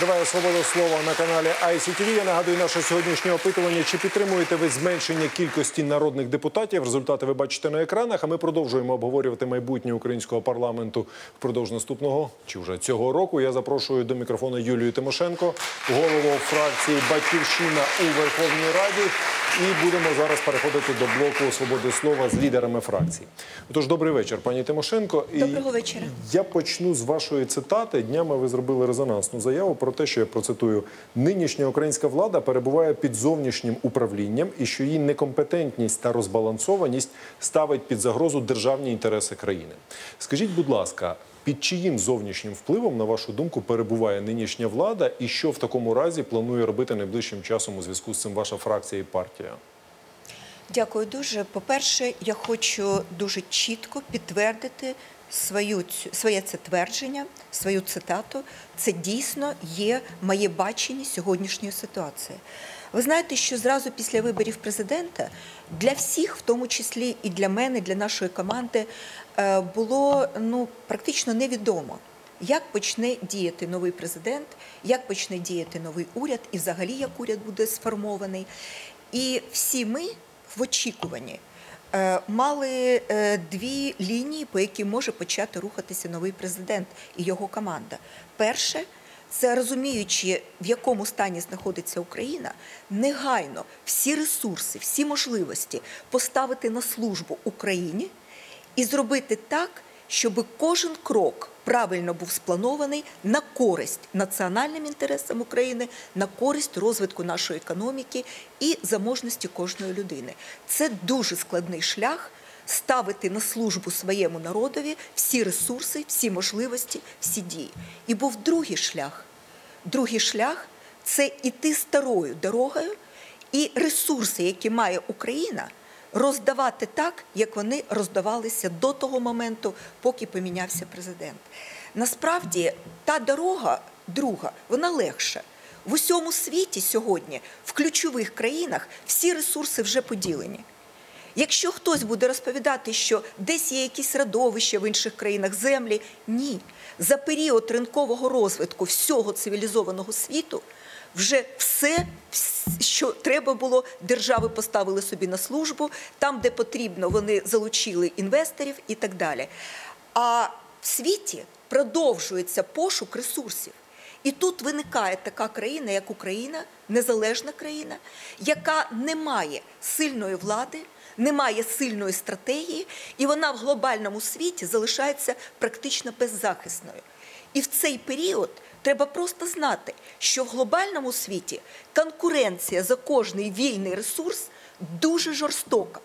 Триває свобода слова на каналі ICTV. Я нагадую наше сьогоднішнє опитування. Чи підтримуєте ви зменшення кількості народних депутатів? Результати ви бачите на екранах. А ми продовжуємо обговорювати майбутнє українського парламенту впродовж наступного чи вже цього року. Я запрошую до мікрофона Юлію Тимошенко, голову фракції Батьківщина у Верховній Раді. І будемо зараз переходити до блоку свободи слова з лідерами фракцій. Отож, добрий вечір, пані Тимошенко. І Доброго вечора. я почну з вашої цитати. Днями ви зробили резонансну заяву про те, що я процитую: нинішня українська влада перебуває під зовнішнім управлінням і що її некомпетентність та розбалансованість ставить під загрозу державні інтереси країни. Скажіть, будь ласка. Під чиїм зовнішнім впливом, на вашу думку, перебуває нинішня влада, і що в такому разі планує робити найближчим часом у зв'язку з цим ваша фракція і партія? Дякую дуже. По-перше, я хочу дуже чітко підтвердити свою, своє це твердження, свою цитату. Це дійсно є моє бачення сьогоднішньої ситуації. Ви знаєте, що зразу після виборів президента для всіх, в тому числі і для мене, для нашої команди, е, було ну, практично невідомо, як почне діяти новий президент, як почне діяти новий уряд, і взагалі як уряд буде сформований. І всі ми в очікуванні е, мали е, дві лінії, по яким може почати рухатися новий президент і його команда. Перше це розуміючи, в якому стані знаходиться Україна, негайно всі ресурси, всі можливості поставити на службу Україні і зробити так, щоб кожен крок правильно був спланований на користь національним інтересам України, на користь розвитку нашої економіки і заможності кожної людини. Це дуже складний шлях. Ставити на службу своєму народові всі ресурси, всі можливості, всі дії. І був другий шлях. Другий шлях це іти старою дорогою і ресурси, які має Україна, роздавати так, як вони роздавалися до того моменту, поки помінявся президент. Насправді, та дорога, друга, вона легша. В усьому світі сьогодні, в ключових країнах, всі ресурси вже поділені. Якщо хтось буде розповідати, що десь є якісь радовища в інших країнах землі, ні. За період ринкового розвитку всього цивілізованого світу вже все, що треба було, держави поставили собі на службу, там, де потрібно, вони залучили інвесторів і так далі. А в світі продовжується пошук ресурсів. І тут виникає така країна, як Україна, незалежна країна, яка не має сильної влади, не має сильної стратегії, і вона в глобальному світі залишається практично беззахисною. І в цей період треба просто знати, що в глобальному світі конкуренція за кожний вільний ресурс дуже жорстока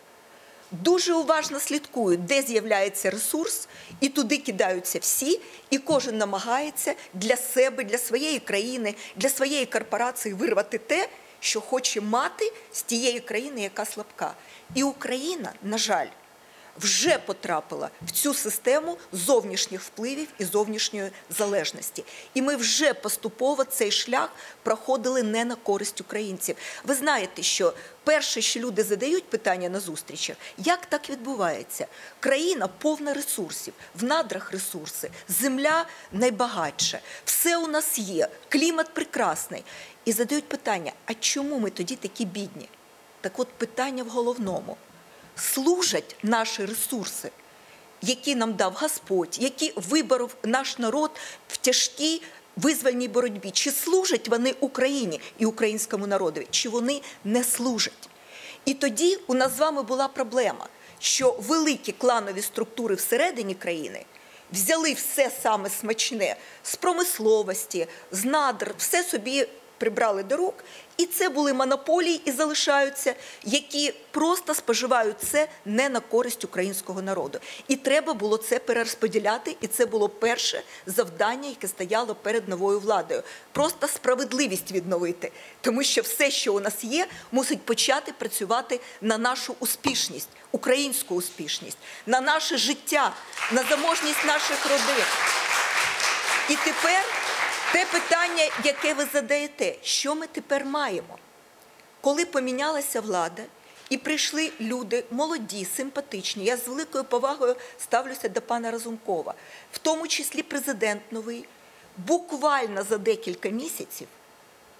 дуже уважно слідкують, де з'являється ресурс, і туди кидаються всі, і кожен намагається для себе, для своєї країни, для своєї корпорації вирвати те, що хоче мати з тієї країни, яка слабка. І Україна, на жаль, вже потрапила в цю систему зовнішніх впливів і зовнішньої залежності. І ми вже поступово цей шлях проходили не на користь українців. Ви знаєте, що перше, що люди задають питання на зустрічах, як так відбувається? Країна повна ресурсів, в надрах ресурси, земля найбагатша, все у нас є, клімат прекрасний. І задають питання: а чому ми тоді такі бідні? Так от питання в головному служать наші ресурси, які нам дав Господь, які виборов наш народ в тяжкій визвольній боротьбі. Чи служать вони Україні і українському народові, чи вони не служать? І тоді у нас з вами була проблема, що великі кланові структури всередині країни взяли все саме смачне з промисловості, з надр, все собі прибрали до рук, і це були монополії і залишаються, які просто споживають це не на користь українського народу. І треба було це перерозподіляти, і це було перше завдання, яке стояло перед новою владою. Просто справедливість відновити, тому що все, що у нас є, мусить почати працювати на нашу успішність, українську успішність, на наше життя, на заможність наших родин. І тепер те питання, яке ви задаєте, що ми тепер маємо? Коли помінялася влада і прийшли люди молоді, симпатичні, я з великою повагою ставлюся до пана Разумкова, в тому числі президент новий, буквально за декілька місяців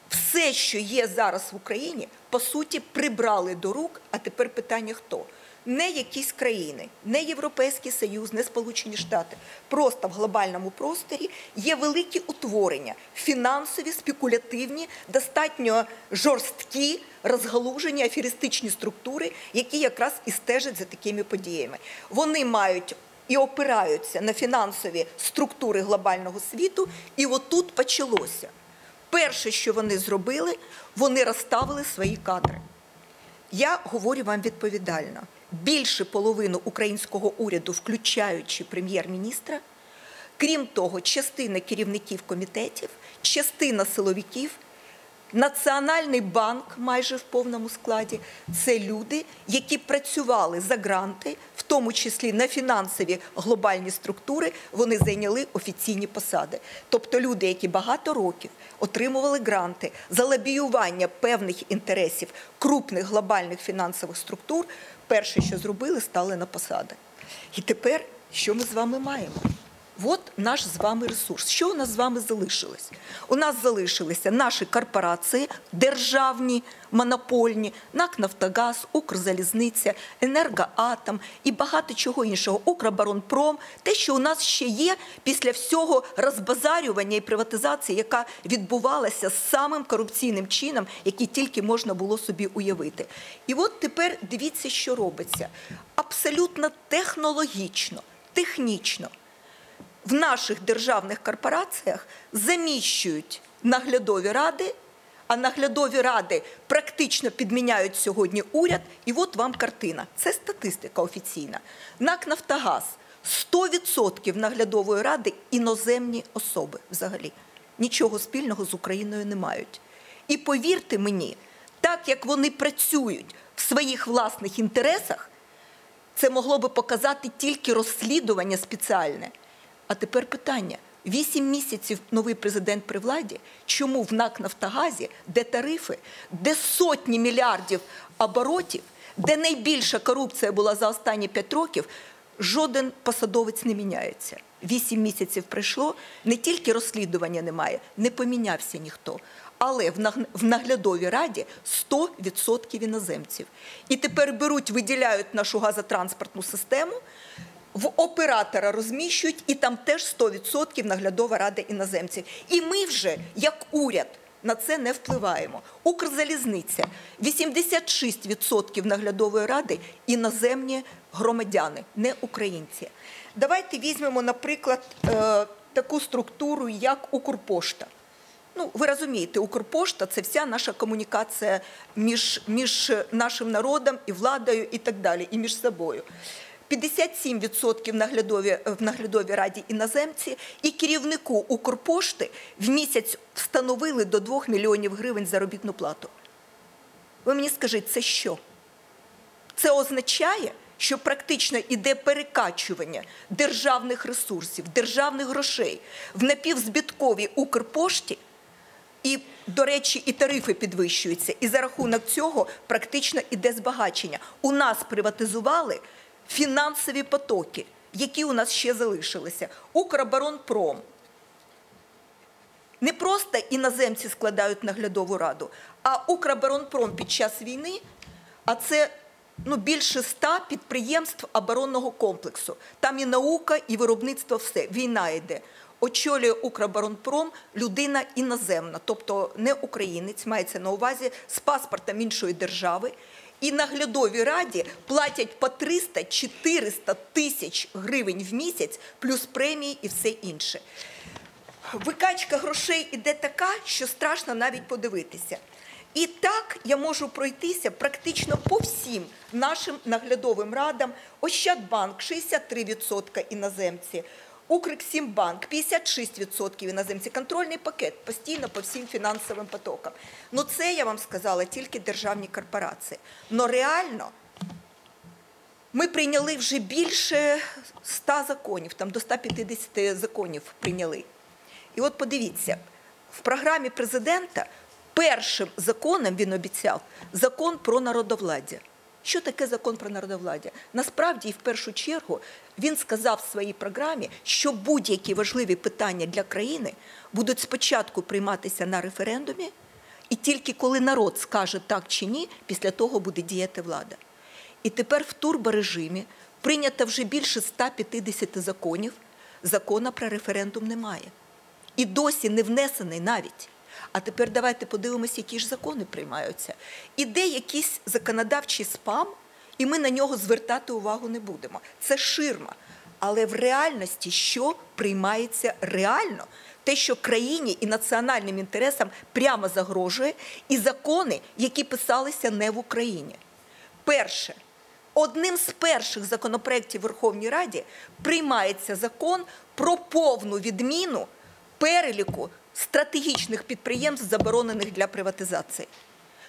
все, що є зараз в Україні, по суті, прибрали до рук. А тепер питання хто? Не якісь країни, не Європейський Союз, не Сполучені Штати. Просто в глобальному просторі є великі утворення, фінансові, спекулятивні, достатньо жорсткі, розгалужені аферистичні структури, які якраз і стежать за такими подіями. Вони мають і опираються на фінансові структури глобального світу, і отут почалося. Перше, що вони зробили, вони розставили свої кадри. Я говорю вам відповідально: більше половину українського уряду, включаючи прем'єр-міністра, крім того, частина керівників комітетів, частина силовиків, Національний банк майже в повному складі це люди, які працювали за гранти, в тому числі на фінансові глобальні структури, вони зайняли офіційні посади. Тобто люди, які багато років отримували гранти за лобіювання певних інтересів крупних глобальних фінансових структур, перше, що зробили, стали на посади. І тепер що ми з вами маємо? От наш з вами ресурс. Що у нас з вами залишилось? У нас залишилися наші корпорації, державні, монопольні, НАК Нафтогаз, Укрзалізниця, Енергоатом і багато чого іншого. Укроборонпром, те, що у нас ще є після всього розбазарювання і приватизації, яка відбувалася самим корупційним чином, який тільки можна було собі уявити. І от тепер дивіться, що робиться. Абсолютно технологічно, технічно в наших державних корпораціях заміщують наглядові ради, а наглядові ради практично підміняють сьогодні уряд. І от вам картина. Це статистика офіційна. НАК Нафтогаз 100% наглядової ради іноземні особи взагалі. Нічого спільного з Україною не мають. І повірте мені, так як вони працюють в своїх власних інтересах, це могло би показати тільки розслідування спеціальне. А тепер питання: вісім місяців новий президент при владі. Чому в НАК Нафтогазі, де тарифи, де сотні мільярдів оборотів, де найбільша корупція була за останні п'ять років, жоден посадовець не міняється? Вісім місяців пройшло, не тільки розслідування немає, не помінявся ніхто. Але в наглядовій раді 100% іноземців. І тепер беруть, виділяють нашу газотранспортну систему в оператора розміщують, і там теж 100% наглядова рада іноземців. І ми вже, як уряд, на це не впливаємо. Укрзалізниця 86% наглядової ради іноземні громадяни, не українці. Давайте візьмемо, наприклад, е, таку структуру, як Укрпошта. Ну, ви розумієте, Укрпошта це вся наша комунікація між, між нашим народом і владою, і так далі, і між собою. 57% наглядові, в наглядовій раді іноземці, і керівнику Укрпошти в місяць встановили до 2 мільйонів гривень заробітну плату. Ви мені скажіть, це що? Це означає, що практично йде перекачування державних ресурсів, державних грошей в напівзбитковій Укрпошті. І, до речі, і тарифи підвищуються. І за рахунок цього практично іде збагачення. У нас приватизували фінансові потоки, які у нас ще залишилися. Укроборонпром. Не просто іноземці складають наглядову раду, а Укроборонпром під час війни, а це ну, більше ста підприємств оборонного комплексу. Там і наука, і виробництво все. Війна йде. Очолює Укроборонпром людина іноземна, тобто не українець, мається на увазі з паспортом іншої держави і наглядовій раді платять по 300-400 тисяч гривень в місяць, плюс премії і все інше. Викачка грошей іде така, що страшно навіть подивитися. І так я можу пройтися практично по всім нашим наглядовим радам. Ощадбанк 63% іноземці. Укрексімбанк 56% іноземці. Контрольний пакет постійно по всім фінансовим потокам. Ну це я вам сказала тільки державні корпорації. Но реально ми прийняли вже більше 100 законів, там до 150 законів прийняли. І от подивіться, в програмі президента першим законом він обіцяв закон про народовладдя. Що таке закон про народовладдя? Насправді, і в першу чергу, він сказав в своїй програмі, що будь-які важливі питання для країни будуть спочатку прийматися на референдумі, і тільки коли народ скаже так чи ні, після того буде діяти влада. І тепер в турборежимі прийнято вже більше 150 законів. Закона про референдум немає. І досі не внесений навіть. А тепер давайте подивимося, які ж закони приймаються. Іде якийсь законодавчий спам, і ми на нього звертати увагу не будемо. Це ширма. Але в реальності що приймається реально? Те, що країні і національним інтересам прямо загрожує, і закони, які писалися не в Україні. Перше, одним з перших законопроєктів Верховній Раді приймається закон про повну відміну переліку стратегічних підприємств, заборонених для приватизації.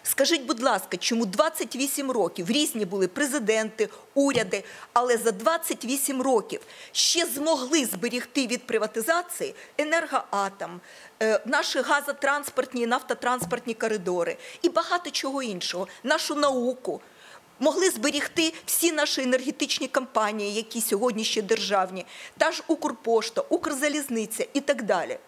Скажіть, будь ласка, чому 28 років різні були президенти, уряди, але за 28 років ще змогли зберігти від приватизації енергоатом, е, наші газотранспортні і нафтотранспортні коридори і багато чого іншого, нашу науку. Могли зберігти всі наші енергетичні компанії, які сьогодні ще державні, та ж Укрпошта, Укрзалізниця і так далі.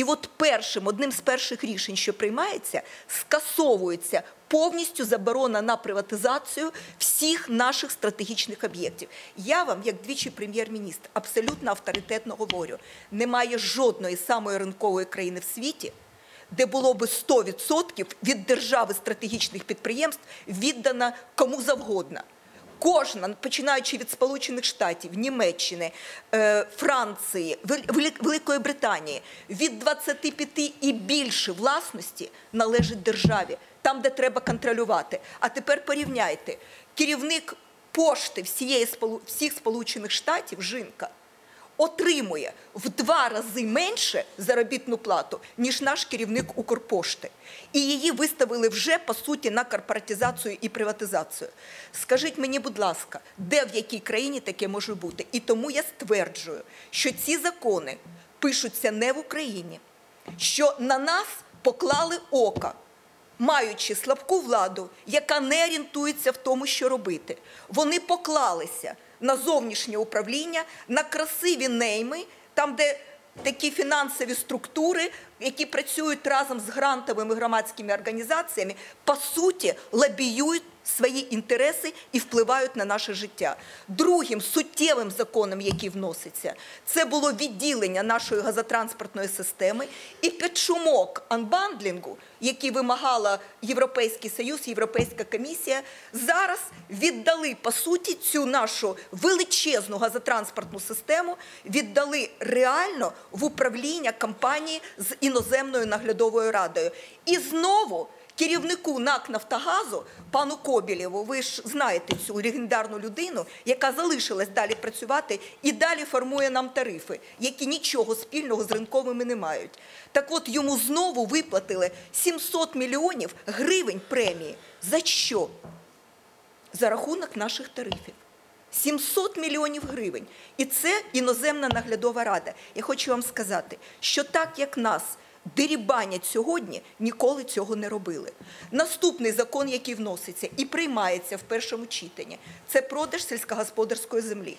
І от першим, одним з перших рішень, що приймається, скасовується повністю заборона на приватизацію всіх наших стратегічних об'єктів. Я вам, як двічі прем'єр-міністр, абсолютно авторитетно говорю: немає жодної самої ринкової країни в світі, де було би 100% від держави стратегічних підприємств віддано кому завгодно. Кожна, починаючи від Сполучених Штатів, Німеччини, е, Франції, Вели- Великої Британії, від 25 і більше власності належить державі, там, де треба контролювати. А тепер порівняйте, керівник пошти всієї, всіх Сполучених Штатів, жінка, отримує в два рази менше заробітну плату, ніж наш керівник Укрпошти. І її виставили вже по суті на корпоратизацію і приватизацію. Скажіть мені, будь ласка, де в якій країні таке може бути? І тому я стверджую, що ці закони пишуться не в Україні, що на нас поклали ока маючи слабку владу, яка не орієнтується в тому, що робити. Вони поклалися на зовнішнє управління, на красиві нейми, там, де такі фінансові структури, які працюють разом з грантовими громадськими організаціями, по суті, лобіюють свої інтереси і впливають на наше життя. Другим суттєвим законом, який вноситься, це було відділення нашої газотранспортної системи і під шумок анбандлінгу, який вимагала Європейський Союз, Європейська комісія, зараз віддали по суті цю нашу величезну газотранспортну систему, віддали реально в управління компанії з іноземною наглядовою радою. І знову керівнику НАК Нафтогазу, пану Кобілєву, ви ж знаєте цю легендарну людину, яка залишилась далі працювати і далі формує нам тарифи, які нічого спільного з ринковими не мають. Так от йому знову виплатили 700 мільйонів гривень премії. За що? За рахунок наших тарифів. 700 мільйонів гривень. І це іноземна наглядова рада. Я хочу вам сказати, що так як нас дерібанять сьогодні, ніколи цього не робили. Наступний закон, який вноситься і приймається в першому читанні, це продаж сільськогосподарської землі.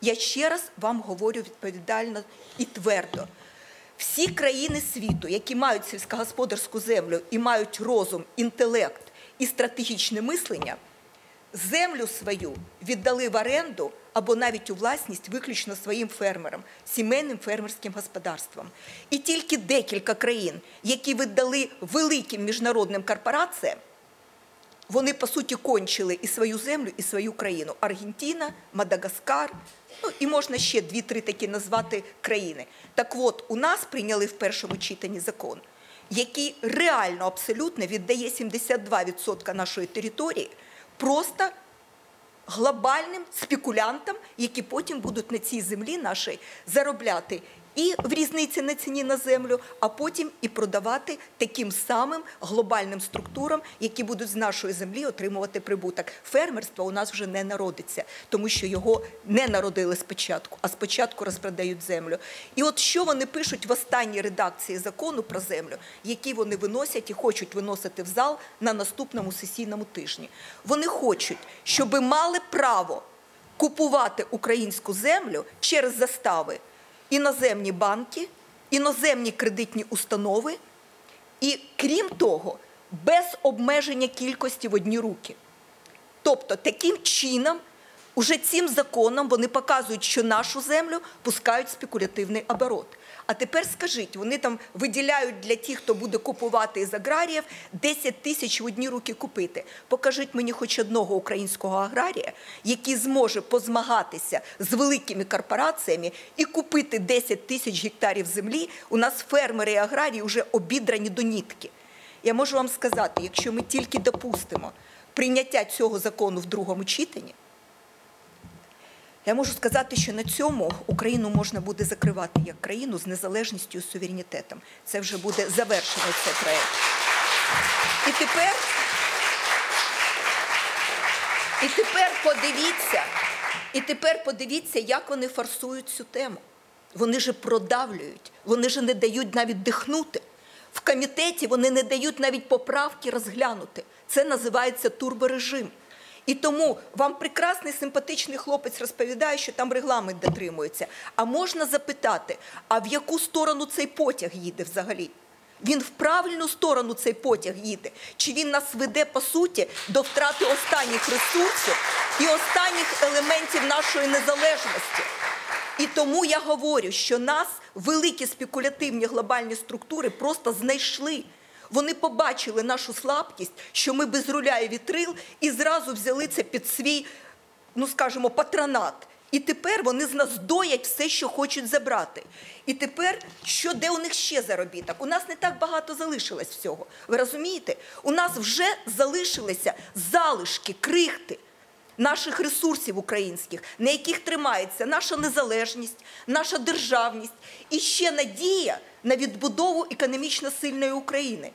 Я ще раз вам говорю відповідально і твердо. Всі країни світу, які мають сільськогосподарську землю і мають розум, інтелект і стратегічне мислення, землю свою віддали в оренду або навіть у власність виключно своїм фермерам, сімейним фермерським господарствам. І тільки декілька країн, які віддали великим міжнародним корпораціям, вони по суті кончили і свою землю, і свою країну: Аргентина, Мадагаскар. Ну і можна ще дві-три такі назвати країни. Так от у нас прийняли в першому читанні закон, який реально абсолютно віддає 72% нашої території просто глобальним спекулянтам, які потім будуть на цій землі нашій заробляти і в різниці на ціні на землю, а потім і продавати таким самим глобальним структурам, які будуть з нашої землі отримувати прибуток. Фермерство у нас вже не народиться, тому що його не народили спочатку, а спочатку розпродають землю. І от що вони пишуть в останній редакції закону про землю, які вони виносять і хочуть виносити в зал на наступному сесійному тижні. Вони хочуть, щоб мали право купувати українську землю через застави іноземні банки, іноземні кредитні установи, і крім того, без обмеження кількості в одні руки. Тобто, таким чином, уже цим законом вони показують, що нашу землю пускають спекулятивний оборот. А тепер скажіть, вони там виділяють для тих, хто буде купувати із аграріїв, 10 тисяч в одні руки купити. Покажіть мені хоч одного українського аграрія, який зможе позмагатися з великими корпораціями і купити 10 тисяч гектарів землі. У нас фермери і аграрії вже обідрані до нітки. Я можу вам сказати, якщо ми тільки допустимо прийняття цього закону в другому читанні, я можу сказати, що на цьому Україну можна буде закривати як країну з незалежністю і суверенітетом. Це вже буде завершено цей проект. І тепер, і тепер подивіться, і тепер подивіться, як вони форсують цю тему. Вони ж продавлюють, вони ж не дають навіть дихнути. В комітеті вони не дають навіть поправки розглянути. Це називається турборежим. І тому вам прекрасний симпатичний хлопець розповідає, що там регламент дотримується. А можна запитати, а в яку сторону цей потяг їде взагалі? Він в правильну сторону цей потяг їде? Чи він нас веде по суті до втрати останніх ресурсів і останніх елементів нашої незалежності? І тому я говорю, що нас великі спекулятивні глобальні структури просто знайшли. Вони побачили нашу слабкість, що ми без руля і вітрил, і зразу взяли це під свій, ну скажімо, патронат. І тепер вони з нас доять все, що хочуть забрати. І тепер, що де у них ще заробіток? У нас не так багато залишилось всього. Ви розумієте? У нас вже залишилися залишки, крихти наших ресурсів українських, на яких тримається наша незалежність, наша державність і ще надія на відбудову економічно сильної України.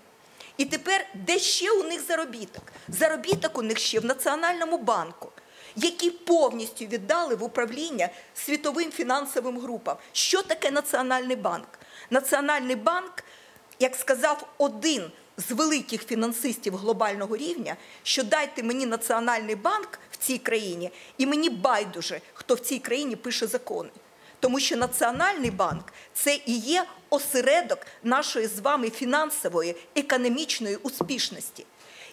І тепер де ще у них заробіток? Заробіток у них ще в Національному банку, які повністю віддали в управління світовим фінансовим групам. Що таке Національний банк? Національний банк, як сказав один з великих фінансистів глобального рівня, що дайте мені Національний банк в цій країні, і мені байдуже, хто в цій країні пише закони. Тому що Національний банк це і є осередок нашої з вами фінансової економічної успішності.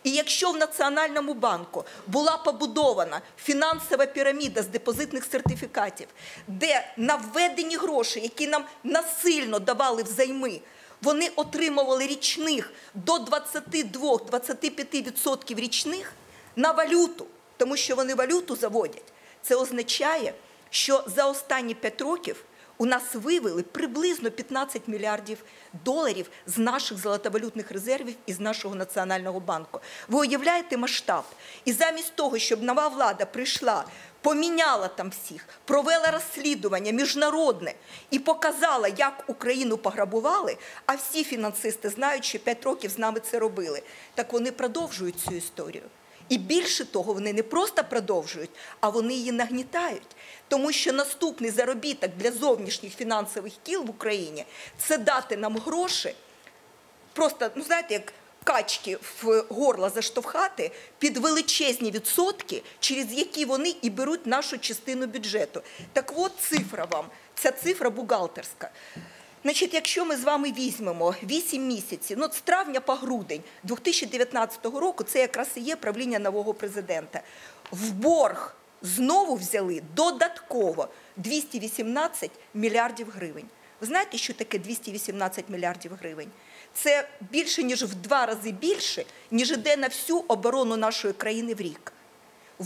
І якщо в Національному банку була побудована фінансова піраміда з депозитних сертифікатів, де на введені гроші, які нам насильно давали взайми, вони отримували річних до 22-25% річних на валюту, тому що вони валюту заводять, це означає, що за останні 5 років у нас вивели приблизно 15 мільярдів доларів з наших золотовалютних резервів і з нашого національного банку. Ви уявляєте масштаб? І замість того, щоб нова влада прийшла, поміняла там всіх, провела розслідування міжнародне і показала, як Україну пограбували, а всі фінансисти знають, що 5 років з нами це робили. Так вони продовжують цю історію. І більше того, вони не просто продовжують, а вони її нагнітають. Тому що наступний заробіток для зовнішніх фінансових кіл в Україні це дати нам гроші, просто, ну знаєте, як качки в горло заштовхати під величезні відсотки, через які вони і беруть нашу частину бюджету. Так от цифра вам, ця цифра бухгалтерська. Значить, якщо ми з вами візьмемо 8 місяців, ну з травня по грудень 2019 року, це якраз і є правління нового президента. В борг знову взяли додатково 218 мільярдів гривень. Ви знаєте, що таке 218 мільярдів гривень? Це більше ніж в два рази більше, ніж іде на всю оборону нашої країни в рік.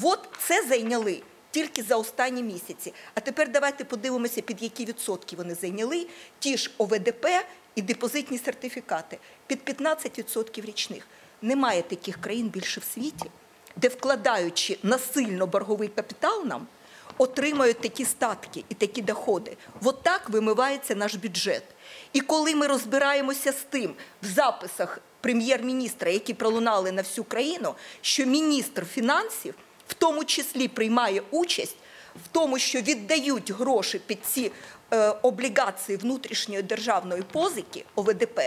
От це зайняли тільки за останні місяці. А тепер давайте подивимося, під які відсотки вони зайняли ті ж ОВДП і депозитні сертифікати під 15% річних. Немає таких країн більше в світі, де вкладаючи насильно борговий капітал нам, отримають такі статки і такі доходи. От так вимивається наш бюджет. І коли ми розбираємося з тим в записах прем'єр-міністра, які пролунали на всю країну, що міністр фінансів в тому числі приймає участь в тому, що віддають гроші під ці е, облігації внутрішньої державної позики ОВДП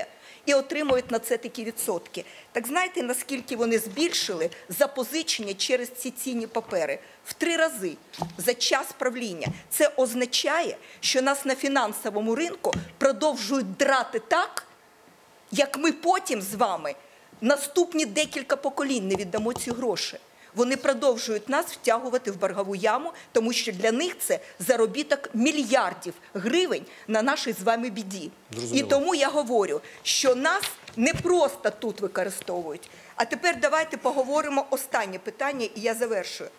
і отримують на це такі відсотки. Так знаєте, наскільки вони збільшили запозичення через ці цінні папери? В три рази за час правління. Це означає, що нас на фінансовому ринку продовжують драти так, як ми потім з вами наступні декілька поколінь не віддамо ці гроші. Вони продовжують нас втягувати в боргову яму, тому що для них це заробіток мільярдів гривень на нашій з вами біді. Зрозуміло. І тому я говорю, що нас не просто тут використовують. А тепер давайте поговоримо останнє питання, і я завершую.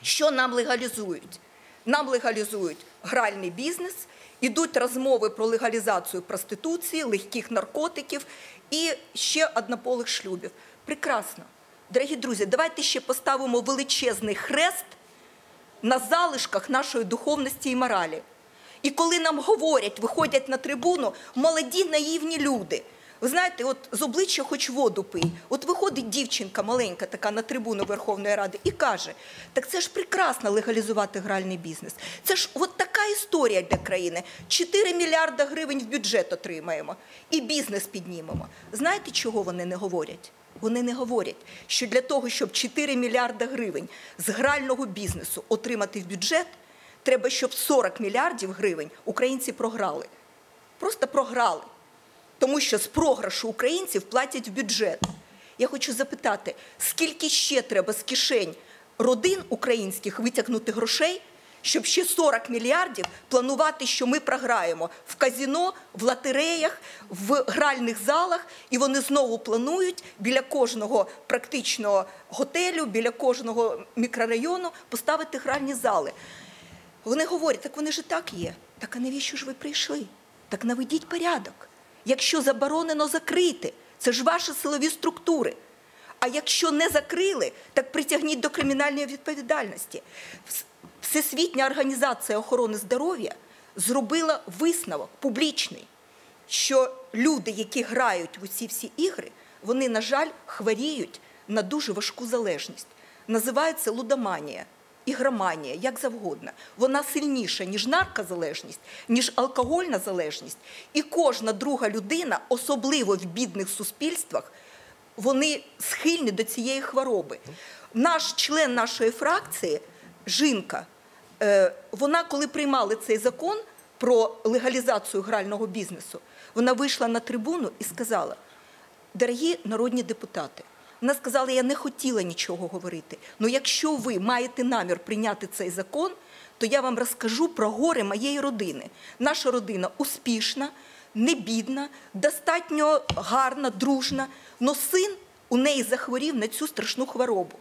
Що нам легалізують? Нам легалізують гральний бізнес, ідуть розмови про легалізацію проституції, легких наркотиків і ще однополих шлюбів. Прекрасно. Дорогі друзі, давайте ще поставимо величезний хрест на залишках нашої духовності і моралі. І коли нам говорять, виходять на трибуну молоді наївні люди. Ви знаєте, от з обличчя хоч воду пий. От виходить дівчинка маленька, така на трибуну Верховної Ради, і каже: так це ж прекрасно легалізувати гральний бізнес. Це ж от така історія для країни. 4 мільярда гривень в бюджет отримаємо і бізнес піднімемо. Знаєте, чого вони не говорять? Вони не говорять, що для того, щоб 4 мільярда гривень з грального бізнесу отримати в бюджет, треба, щоб 40 мільярдів гривень українці програли. Просто програли. Тому що з програшу українців платять в бюджет. Я хочу запитати, скільки ще треба з кишень родин українських витягнути грошей, щоб ще 40 мільярдів планувати, що ми програємо в казіно, в лотереях, в гральних залах, і вони знову планують біля кожного практично готелю, біля кожного мікрорайону поставити гральні зали. Вони говорять, так вони ж так є. Так а навіщо ж ви прийшли? Так наведіть порядок. Якщо заборонено закрити, це ж ваші силові структури. А якщо не закрили, так притягніть до кримінальної відповідальності. Вс- Всесвітня організація охорони здоров'я зробила висновок публічний, що люди, які грають в усі всі ігри, вони, на жаль, хворіють на дуже важку залежність. Називається лудоманія, ігроманія, як завгодно. Вона сильніша, ніж наркозалежність, ніж алкогольна залежність. І кожна друга людина, особливо в бідних суспільствах, вони схильні до цієї хвороби. Наш член нашої фракції, жінка, вона, коли приймали цей закон про легалізацію грального бізнесу, вона вийшла на трибуну і сказала: дорогі народні депутати, вона сказала, я не хотіла нічого говорити. але якщо ви маєте намір прийняти цей закон, то я вам розкажу про горе моєї родини. Наша родина успішна, не бідна, достатньо гарна, дружна, але син у неї захворів на цю страшну хворобу.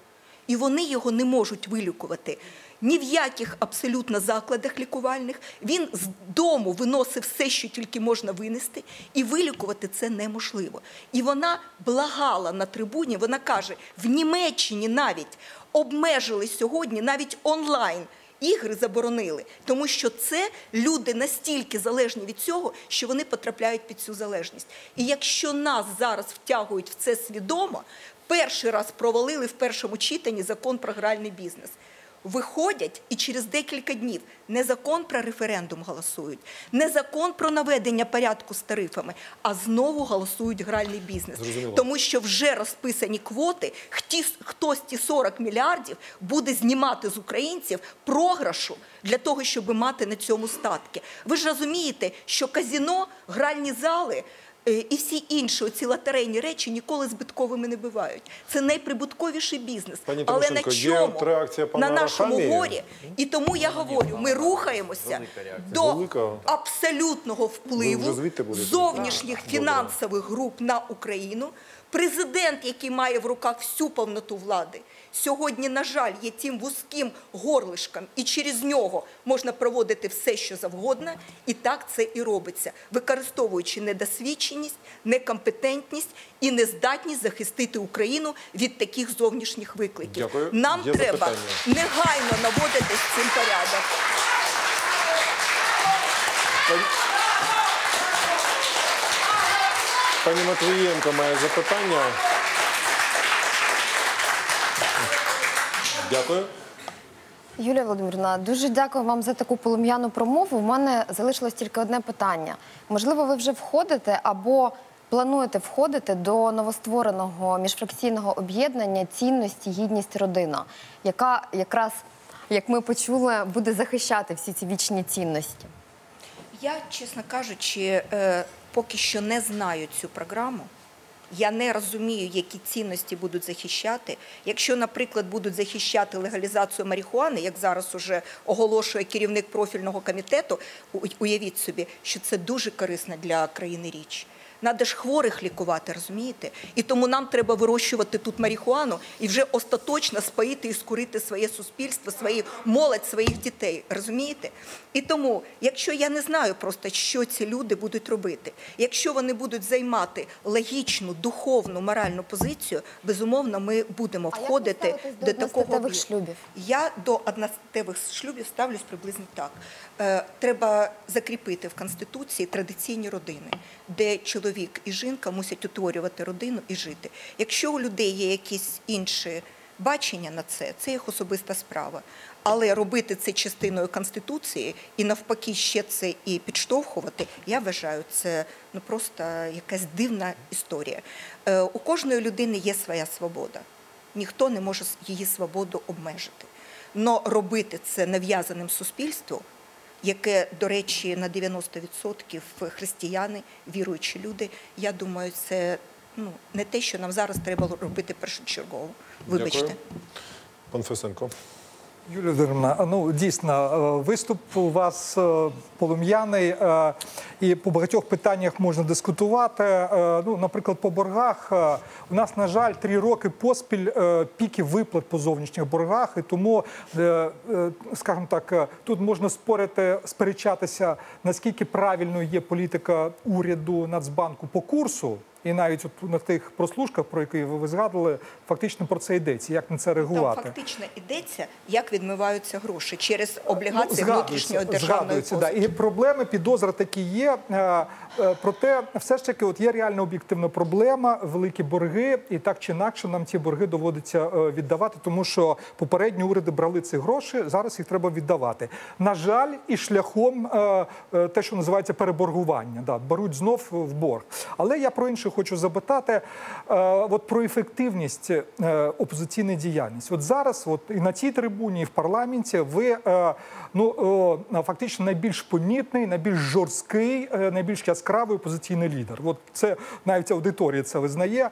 І вони його не можуть вилікувати. Ні в яких абсолютно закладах лікувальних. Він з дому виносив все, що тільки можна винести, і вилікувати це неможливо. І вона благала на трибуні, вона каже: в Німеччині навіть обмежили сьогодні навіть онлайн. Ігри заборонили, тому що це люди настільки залежні від цього, що вони потрапляють під цю залежність. І якщо нас зараз втягують в це свідомо, перший раз провалили в першому читанні закон про гральний бізнес. Виходять і через декілька днів не закон про референдум голосують, не закон про наведення порядку з тарифами, а знову голосують гральний бізнес. Зрозуміло. Тому що вже розписані квоти, хтось ті 40 мільярдів буде знімати з українців програшу для того, щоб мати на цьому статки. Ви ж розумієте, що казіно, гральні зали. Е, І всі інші оці лотерейні речі ніколи збитковими не бувають. Це найприбутковіший бізнес. Пані Але на чому? пана на нашому горі. І тому я говорю, ми рухаємося до абсолютного впливу зовнішніх фінансових груп на Україну. Президент, який має в руках всю повноту влади, сьогодні, на жаль, є тим вузьким горлишком, і через нього можна проводити все, що завгодно, і так це і робиться, використовуючи недосвідченість, некомпетентність і нездатність захистити Україну від таких зовнішніх викликів. Дякую. Нам Є треба запитання? негайно наводити з цим порядок. Пані... Пані Матвієнко має запитання. Дякую. Юлія Володимирівна, дуже дякую вам за таку полум'яну промову. У мене залишилось тільки одне питання. Можливо, ви вже входите або плануєте входити до новоствореного міжфракційного об'єднання цінності, гідність, родина, яка якраз, як ми почули, буде захищати всі ці вічні цінності. Я, чесно кажучи, е, поки що не знаю цю програму. Я не розумію, які цінності будуть захищати. Якщо, наприклад, будуть захищати легалізацію марихуани, як зараз уже оголошує керівник профільного комітету, уявіть собі, що це дуже корисна для країни річ. Надо ж хворих лікувати, розумієте? І тому нам треба вирощувати тут марихуану і вже остаточно споїти і скурити своє суспільство, свою молодь, своїх дітей. Розумієте? І тому, якщо я не знаю просто, що ці люди будуть робити, якщо вони будуть займати логічну, духовну, моральну позицію, безумовно, ми будемо А як входити до такого шлюбів? Я до одностатевих шлюбів ставлюсь приблизно так. Е, Треба закріпити в Конституції традиційні родини, де чоловік і жінка мусять утворювати родину і жити. Якщо у людей є якісь інші бачення на це, це їх особиста справа. Але робити це частиною Конституції і навпаки ще це і підштовхувати, я вважаю, це ну просто якась дивна історія. Е, У кожної людини є своя свобода. Ніхто не може її свободу обмежити. Но робити це нав'язаним суспільству, яке, до речі, на 90% християни, віруючі люди, я думаю, це ну, не те, що нам зараз треба робити першочергово. Вибачте. Дякую. Пан Фесенко. Юлія Володимирівна, ну дійсно, е, виступ у вас е, полум'яний, е, і по багатьох питаннях можна дискутувати. Ну, наприклад, по боргах у нас, на жаль, три роки поспіль піки виплат по зовнішніх боргах, і тому, скажімо так, тут можна спорити, сперечатися, наскільки правильною є політика уряду Нацбанку по курсу. І навіть от на тих прослушках, про які ви згадували, фактично про це йдеться. Як на це Там фактично йдеться, як відмиваються гроші через облігації Ну, внутрішньої державної да. І проблеми, підозри такі є. Е, е, Проте, все ж таки, от є реальна об'єктивна проблема, великі борги, і так чи інакше нам ці борги доводиться е, віддавати, тому що попередні уряди брали ці гроші, зараз їх треба віддавати. На жаль, і шляхом те, що називається переборгування, да, беруть знов в борг. Але я про хочу запитати: е, от про ефективність е, опозиційної діяльності. От зараз, от і на цій трибуні, і в парламенті, ви е, ну фактично найбільш помітний, найбільш жорсткий, найбільш яскравий опозиційний лідер. От це навіть аудиторія це визнає.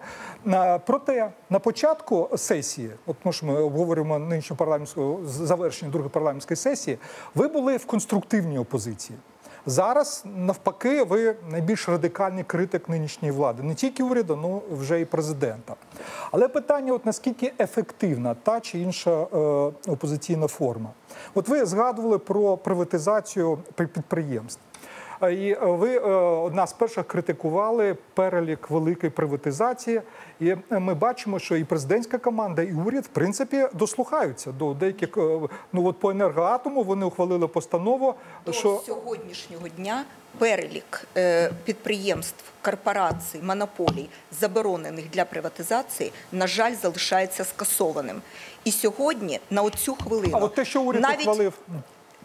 Проте на початку сесії, от тому що ми обговорюємо нинішню парламентську завершення другої парламентської сесії, ви були в конструктивній опозиції. Зараз навпаки, ви найбільш радикальний критик нинішньої влади, не тільки уряду, ну вже і президента. Але питання: от наскільки ефективна та чи інша е, опозиційна форма? От ви згадували про приватизацію підприємств. І е, ви е, одна з перших критикували перелік великої приватизації, і е, ми бачимо, що і президентська команда, і уряд в принципі дослухаються до деяких. Ну от по енергоатому вони ухвалили постанову, До що сьогоднішнього дня перелік підприємств, корпорацій, монополій, заборонених для приватизації, на жаль, залишається скасованим. І сьогодні на оцю хвилину а от те, що уряд навіть ухвалив.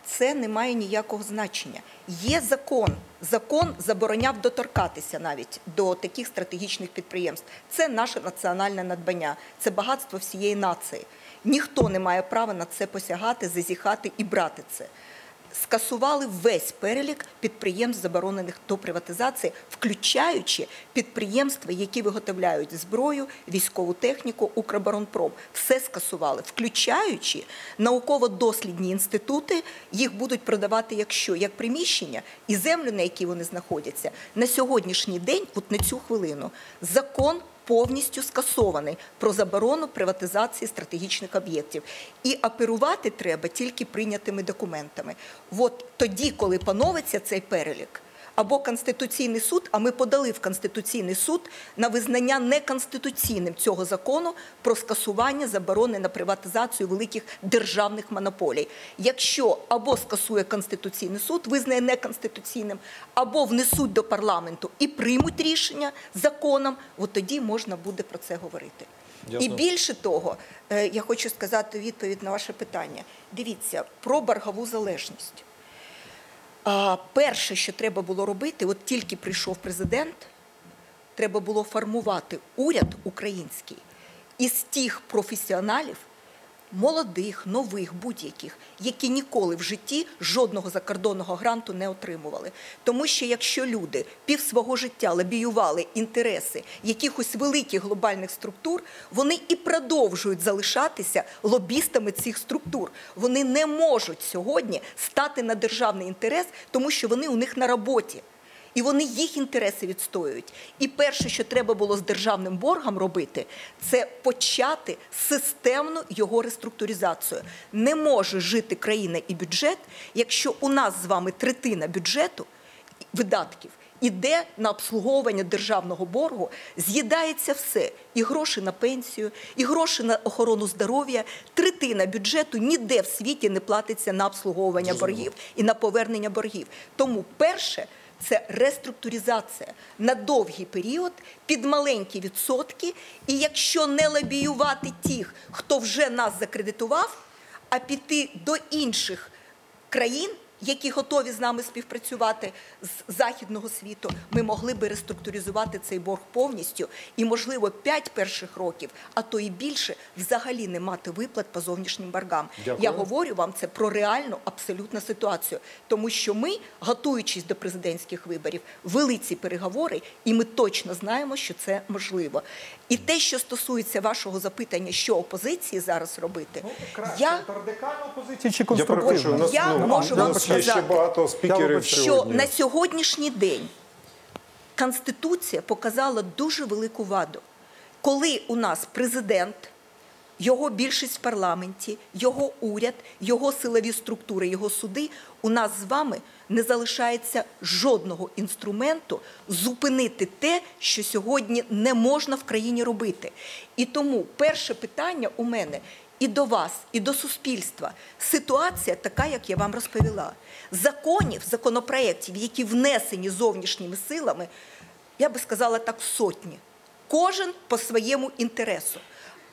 Це не має ніякого значення. Є закон. Закон забороняв доторкатися навіть до таких стратегічних підприємств. Це наше національне надбання, це багатство всієї нації. Ніхто не має права на це посягати, зазіхати і брати це. Скасували весь перелік підприємств, заборонених до приватизації, включаючи підприємства, які виготовляють зброю, військову техніку, Укроборонпром. Все скасували, включаючи науково-дослідні інститути, їх будуть продавати як що? Як приміщення і землю, на якій вони знаходяться. На сьогоднішній день, от на цю хвилину, закон повністю скасований про заборону приватизації стратегічних об'єктів. І оперувати треба тільки прийнятими документами. От тоді, коли пановиться цей перелік, або Конституційний суд, а ми подали в Конституційний суд на визнання неконституційним цього закону про скасування заборони на приватизацію великих державних монополій. Якщо або скасує Конституційний суд, визнає неконституційним, або внесуть до парламенту і приймуть рішення законом, от тоді можна буде про це говорити. Ясно. І більше того, е, я хочу сказати відповідь на ваше питання. Дивіться про боргову залежність. Перше, що треба було робити, от тільки прийшов президент, треба було формувати уряд український із тих професіоналів, молодих, нових, будь-яких, які ніколи в житті жодного закордонного гранту не отримували. Тому що якщо люди пів свого життя лобіювали інтереси якихось великих глобальних структур, вони і продовжують залишатися лобістами цих структур. Вони не можуть сьогодні стати на державний інтерес, тому що вони у них на роботі. І вони їх інтереси відстоюють. І перше, що треба було з державним боргом робити, це почати системну його реструктуризацію. Не може жити країна і бюджет, якщо у нас з вами третина бюджету видатків іде на обслуговування державного боргу, з'їдається все: і гроші на пенсію, і гроші на охорону здоров'я. Третина бюджету ніде в світі не платиться на обслуговування боргів і на повернення боргів. Тому перше. Це реструктуризація на довгий період під маленькі відсотки. І якщо не лобіювати тих, хто вже нас закредитував, а піти до інших країн, які готові з нами співпрацювати з західного світу, ми могли би реструктуризувати цей борг повністю і, можливо, п'ять перших років, а то і більше, взагалі не мати виплат по зовнішнім боргам. Дякую. Я говорю вам це про реальну абсолютну ситуацію, тому що ми, готуючись до президентських виборів, вели ці переговори, і ми точно знаємо, що це можливо. І те, що стосується вашого запитання, що опозиції зараз робити, я радикальна опозиція чи конструктивна? Я ну, можу вам сказати, що на сьогоднішній день Конституція показала дуже велику ваду, коли у нас президент, його більшість в парламенті, його уряд, його силові структури, його суди, у нас з вами не залишається жодного інструменту зупинити те, що сьогодні не можна в країні робити. І тому перше питання у мене і до вас, і до суспільства. Ситуація така, як я вам розповіла. Законів, законопроєктів, які внесені зовнішніми силами, я би сказала так, сотні. Кожен по своєму інтересу.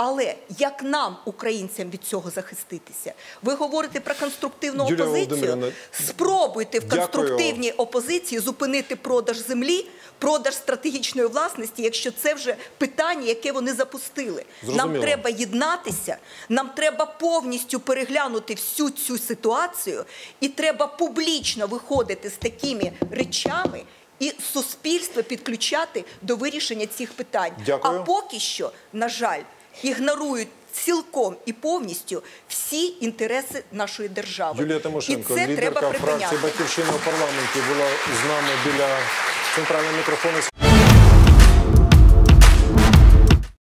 Але як нам, українцям, від цього захиститися? Ви говорите про конструктивну Юлія опозицію. Спробуйте в дякую. конструктивній опозиції зупинити продаж землі, продаж стратегічної власності, якщо це вже питання, яке вони запустили. Нам треба єднатися, нам треба повністю переглянути всю цю ситуацію, і треба публічно виходити з такими речами. І суспільство підключати до вирішення цих питань. Дякую. А поки що, на жаль, ігнорують цілком і повністю всі інтереси нашої держави. Юлія і Тимошенко, це лідерка фракції Батьківщина у парламенті, була з нами біля центрального мікрофону.